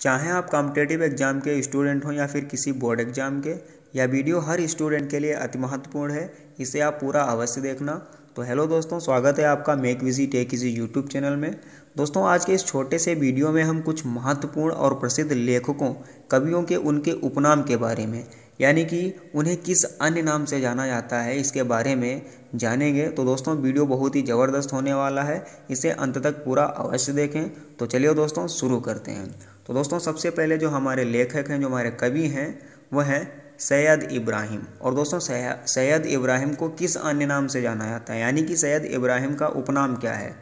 चाहे आप competitive exam के स्टूडेंट हों या फिर किसी बोर्ड एग्ज़ाम के, यह वीडियो हर स्टूडेंट के लिए अति महत्वपूर्ण है। इसे आप पूरा अवश्य देखना। तो हेलो दोस्तों, स्वागत है आपका मेक विजी एक किसी यूट्यूब चैनल में। दोस्तों, आज के इस छोटे से वीडियो में हम कुछ महत्वपूर्ण और प्रसिद्ध लेखकों, कवियों के, उनके उपनाम के बारे में, यानी कि उन्हें किस अन्य नाम से जाना जाता है, इसके बारे में जानेंगे। तो दोस्तों वीडियो बहुत ही ज़बरदस्त होने वाला है। इसे अंत तक पूरा अवश्य देखें। तो चलिए दोस्तों, शुरू करते हैं। तो दोस्तों, सबसे पहले जो हमारे लेखक हैं, जो हमारे कवि हैं, वह हैं सैयद इब्राहिम। और दोस्तों सैयद इब्राहिम को किस अन्य नाम से जाना जाता है? यानी कि सैयद इब्राहिम का उपनाम क्या है?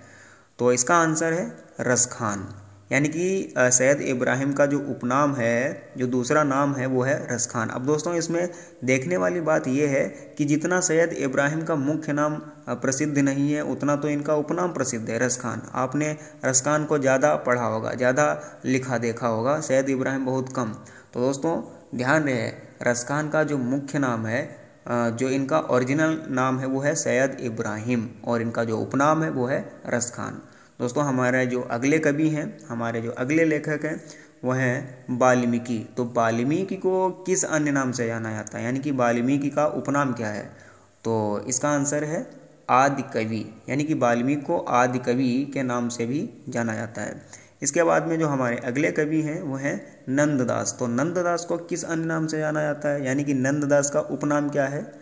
तो इसका आंसर है रस खान। यानी कि सैयद इब्राहिम का जो उपनाम है, जो दूसरा नाम है, वो है रसखान अब दोस्तों, इसमें देखने वाली बात यह है कि जितना सैयद इब्राहिम का मुख्य नाम प्रसिद्ध नहीं है, उतना तो इनका उपनाम प्रसिद्ध है रसखान आपने रसखान को ज़्यादा पढ़ा होगा, ज़्यादा लिखा देखा होगा, सैयद इब्राहिम बहुत कम। तो दोस्तों, ध्यान रहे रसखान का जो मुख्य नाम है जो इनका ओरिजिनल नाम है, वो है सैयद इब्राहिम और इनका जो उपनाम है, वो है रस खान दोस्तों, हमारे जो अगले कवि हैं, हमारे जो अगले लेखक हैं, वह हैं वाल्मीकि। तो वाल्मीकि को किस अन्य नाम से जाना जाता है? यानी कि वाल्मीकि का उपनाम क्या है? तो इसका आंसर है आदि कवि। यानी कि वाल्मीकि को आदि कवि के नाम से भी जाना जाता है। इसके बाद में जो हमारे अगले कवि हैं वो हैं नंददास। तो नंददास को किस अन्य नाम से जाना जाता है? यानी कि नंददास का उपनाम क्या है?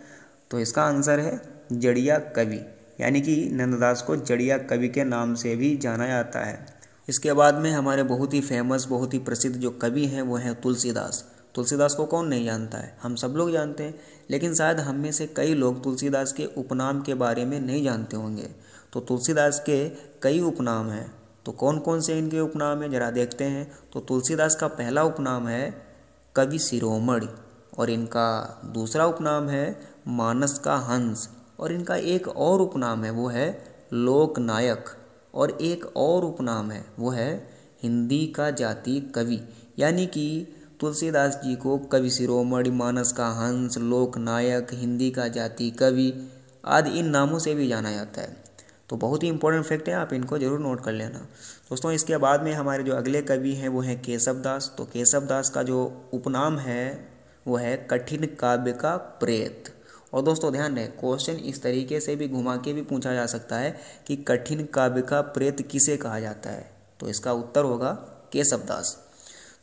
तो इसका आंसर है जड़िया कवि। यानी कि नंददास को जड़िया कवि के नाम से भी जाना जाता है। इसके बाद में हमारे बहुत ही फ़ेमस बहुत ही प्रसिद्ध जो कवि हैं, वो हैं तुलसीदास। तुलसीदास को कौन नहीं जानता है? हम सब लोग जानते हैं, लेकिन शायद हम में से कई लोग तुलसीदास के उपनाम के बारे में नहीं जानते होंगे। तो तुलसीदास के कई उपनाम हैं। तो कौन कौन से इनके उपनाम हैं? जरा देखते हैं। तो तुलसीदास का पहला उपनाम है कवि शिरोमणि, और इनका दूसरा उपनाम है मानस का हंस। और इनका एक और उपनाम है, वो है लोकनायक। और एक और उपनाम है, वो है हिंदी का जाति कवि। यानी कि तुलसीदास जी को कवि शिरोमणि, मानस का हंस, लोकनायक, हिंदी का जाति कवि आदि इन नामों से भी जाना जाता है। तो बहुत ही इंपॉर्टेंट फैक्ट है, आप इनको ज़रूर नोट कर लेना। दोस्तों, इसके बाद में हमारे जो अगले कवि हैं, वो हैं केशव दास तो केशव दास का जो उपनाम है, वो है कठिन काव्य का प्रेत। और दोस्तों, ध्यान रहे क्वेश्चन इस तरीके से भी घुमा के भी पूछा जा सकता है कि कठिन काव्य का प्रेत किसे कहा जाता है। तो इसका उत्तर होगा केशव दास।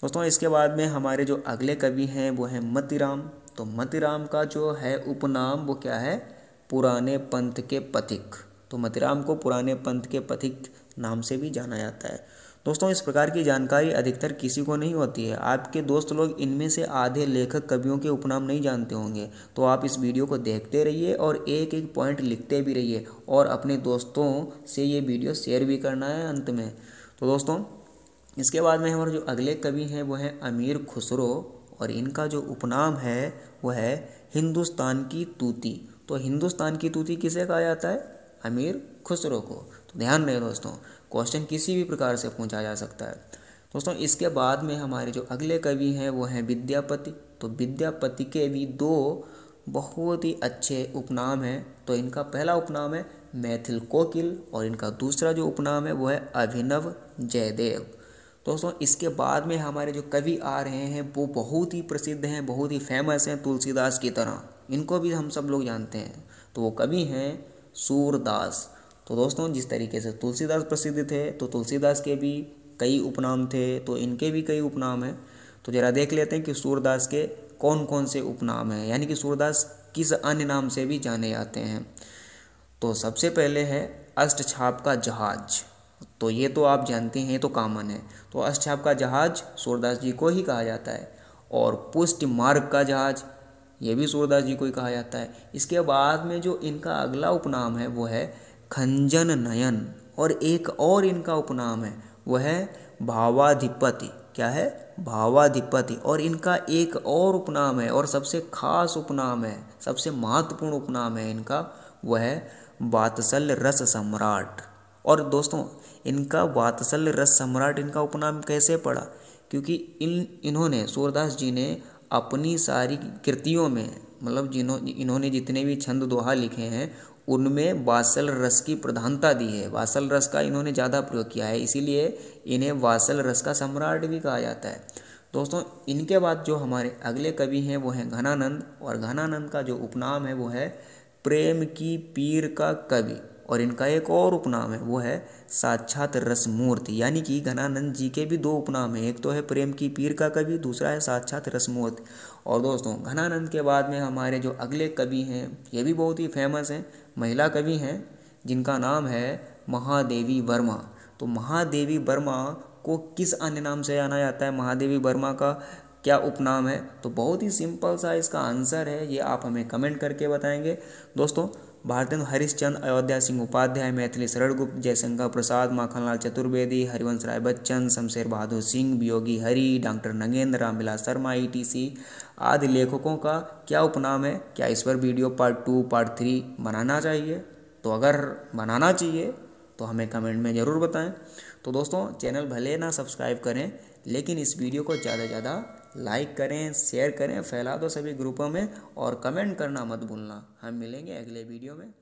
दोस्तों, इसके बाद में हमारे जो अगले कवि हैं, वो हैं मतिराम। तो मतिराम का जो है उपनाम, वो क्या है? पुराने पंथ के पथिक। तो मतिराम को पुराने पंथ के पथिक नाम से भी जाना जाता है। दोस्तों, इस प्रकार की जानकारी अधिकतर किसी को नहीं होती है। आपके दोस्त लोग इनमें से आधे लेखक कवियों के उपनाम नहीं जानते होंगे। तो आप इस वीडियो को देखते रहिए और एक एक पॉइंट लिखते भी रहिए और अपने दोस्तों से ये वीडियो शेयर भी करना है अंत में। तो दोस्तों, इसके बाद में हमारे जो अगले कवि हैं, वो हैं अमीर खुसरो और इनका जो उपनाम है वह है हिंदुस्तान की तूती। तो हिंदुस्तान की तूती किसे कहा जाता है? अमीर खुसरो को। तो ध्यान रहे दोस्तों क्वेश्चन किसी भी प्रकार से पूछा जा सकता है। दोस्तों, इसके बाद में हमारे जो अगले कवि हैं, वो हैं विद्यापति। तो विद्यापति के भी दो बहुत ही अच्छे उपनाम हैं। तो इनका पहला उपनाम है मैथिल कोकिल और इनका दूसरा जो उपनाम है, वो है अभिनव जयदेव। दोस्तों, इसके बाद में हमारे जो कवि आ रहे हैं, वो बहुत ही प्रसिद्ध हैं, बहुत ही फ़ेमस हैं तुलसीदास की तरह। इनको भी हम सब लोग जानते हैं। तो वो कवि हैं सूरदास। तो दोस्तों, जिस तरीके से तुलसीदास प्रसिद्ध थे तो तुलसीदास के भी कई उपनाम थे तो इनके भी कई उपनाम हैं। तो ज़रा देख लेते हैं कि सूरदास के कौन कौन से उपनाम हैं, यानी कि सूरदास किस अन्य नाम से भी जाने जाते हैं। तो सबसे पहले है अष्टछाप का जहाज़। तो ये तो आप जानते हैं तो कामन है। तो अष्टछाप का जहाज़ सूरदास जी को ही कहा जाता है। और पुष्ट मार्ग का जहाज़, ये भी सूरदास जी को ही कहा जाता है। इसके बाद में जो इनका अगला उपनाम है, वो है खंजन नयन और एक और इनका उपनाम है, वह है भावाधिपति। क्या है? भावाधिपति। और इनका एक और उपनाम है और सबसे खास उपनाम है, सबसे महत्वपूर्ण उपनाम है इनका, वह है वात्सल रस सम्राट। और दोस्तों, इनका वात्सल रस सम्राट इनका उपनाम कैसे पड़ा? क्योंकि इन, इन्होंने, सूरदास जी ने अपनी सारी कृतियों में मतलब जिन्हों, इन्होंने जितने भी छंद दोहा लिखे हैं उनमें वासल रस की प्रधानता दी है। वासल रस का इन्होंने ज़्यादा प्रयोग किया है, इसीलिए इन्हें वासल रस का सम्राट भी कहा जाता है। दोस्तों, इनके बाद जो हमारे अगले कवि हैं, वो हैं घनानंद, और घनानंद का जो उपनाम है, वो है प्रेम की पीर का कवि, और इनका एक और उपनाम है, वो है साक्षात रसमूर्ति। यानी कि घनानंद जी के भी दो उपनाम हैं, एक तो है प्रेम की पीर का कवि, दूसरा है साक्षात रसमूर्ति। और दोस्तों, घनानंद के बाद में हमारे जो अगले कवि हैं, ये भी बहुत ही फ़ेमस हैं महिला कवि हैं, जिनका नाम है महादेवी वर्मा। तो महादेवी वर्मा को किस अन्य नाम से जाना जाता है? महादेवी वर्मा का क्या उपनाम है? तो बहुत ही सिंपल सा इसका आंसर है, ये आप हमें कमेंट करके बताएँगे। दोस्तों भारतेंद्र हरिश्चंद अयोध्या सिंह उपाध्याय, मैथिली शरण गुप्त जयशंकर प्रसाद, माखनलाल चतुर्वेदी, हरिवंश राय बच्चन शमशेर बहादुर सिंह, बियोगी हरि, डॉक्टर नगेंद्र रामविलास शर्मा, ई आदि लेखकों का क्या उपनाम है? क्या इस पर video part two part three बनाना चाहिए? तो अगर बनाना चाहिए तो हमें कमेंट में ज़रूर बताएँ। तो दोस्तों, चैनल भले ना सब्सक्राइब करें, लेकिन इस वीडियो को ज़्यादा से ज़्यादा लाइक करें, शेयर करें, फैला दो सभी ग्रुपों में और कमेंट करना मत भूलना। हम मिलेंगे अगले वीडियो में।